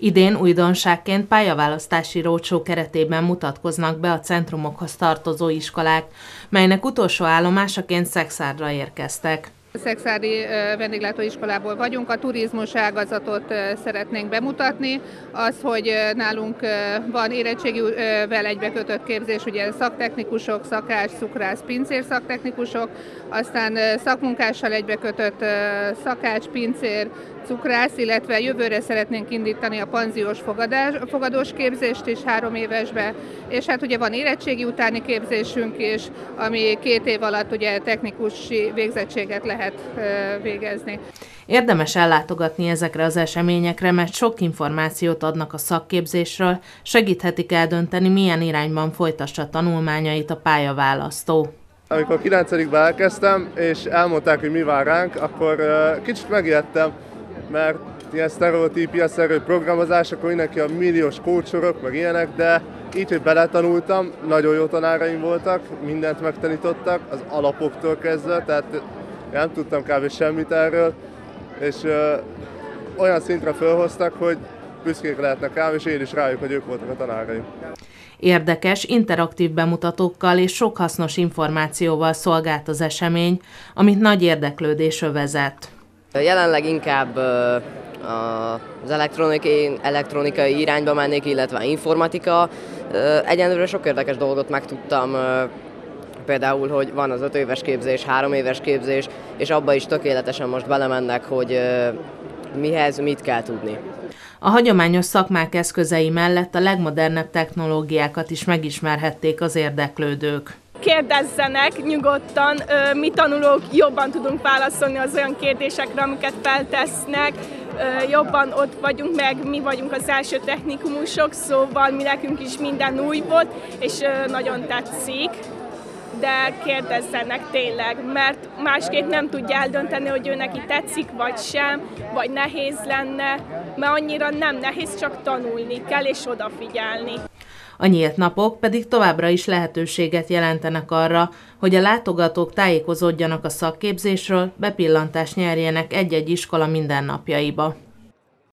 Idén újdonságként pályaválasztási rócsó keretében mutatkoznak be a centrumokhoz tartozó iskolák, melynek utolsó állomásaként Szexárdra érkeztek. Szexári vendéglátóiskolából vagyunk, a turizmus ágazatot szeretnénk bemutatni. Az, hogy nálunk van érettségűvel egybekötött képzés, ugye szaktechnikusok, szakács, cukrász, pincér szaktechnikusok, aztán szakmunkással egybekötött szakács, pincér, cukrász, illetve jövőre szeretnénk indítani a panziós fogadás, fogadós képzést is három évesbe, és hát ugye van érettségi utáni képzésünk is, ami két év alatt ugye technikusi végzettséget lehet végezni. Érdemes ellátogatni ezekre az eseményekre, mert sok információt adnak a szakképzésről, segíthetik eldönteni, milyen irányban folytassa tanulmányait a pályaválasztó. Amikor 9 elkezdtem, és elmondták, hogy mi vár ránk, akkor kicsit megijedtem, mert ilyen sztereotípia-szerű programozás, akkor mindenki a milliós kócsorok, meg ilyenek, de így, hogy beletanultam, nagyon jó tanáraim voltak, mindent megtanítottak, az alapoktól kezdve, tehát nem tudtam kb. semmit erről, és ö, olyan szintre felhoztak, hogy büszkék lehetnek rám, és én is rájuk, hogy ők voltak a tanáraim. Érdekes, interaktív bemutatókkal és sok hasznos információval szolgált az esemény, amit nagy érdeklődés övezett. Jelenleg inkább az elektronikai, elektronikai irányba mennék, illetve informatika. Egyenlőre sok érdekes dolgot megtudtam, például, hogy van az öt éves képzés, három éves képzés, és abba is tökéletesen most belemennek, hogy mihez mit kell tudni. A hagyományos szakmák eszközei mellett a legmodernebb technológiákat is megismerhették az érdeklődők kérdezzenek nyugodtan, mi tanulók jobban tudunk válaszolni az olyan kérdésekre, amiket feltesznek, jobban ott vagyunk, meg mi vagyunk az első technikumusok, szóval mi nekünk is minden új volt, és nagyon tetszik de kérdezzenek tényleg, mert másképp nem tudja eldönteni, hogy ő neki tetszik, vagy sem, vagy nehéz lenne, mert annyira nem nehéz, csak tanulni kell és odafigyelni. A nyílt napok pedig továbbra is lehetőséget jelentenek arra, hogy a látogatók tájékozódjanak a szakképzésről, bepillantást nyerjenek egy-egy iskola mindennapjaiba.